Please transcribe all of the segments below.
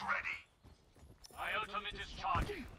ready. My ultimate is charging.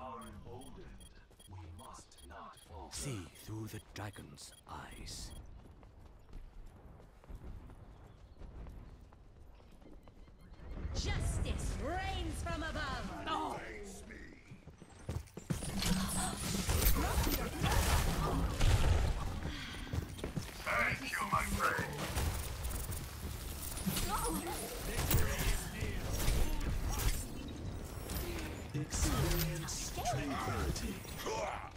are emboldened. We must not. See through the dragon's eyes. Justice reigns from above. No. Thank you, my friend. Experience Tranquility.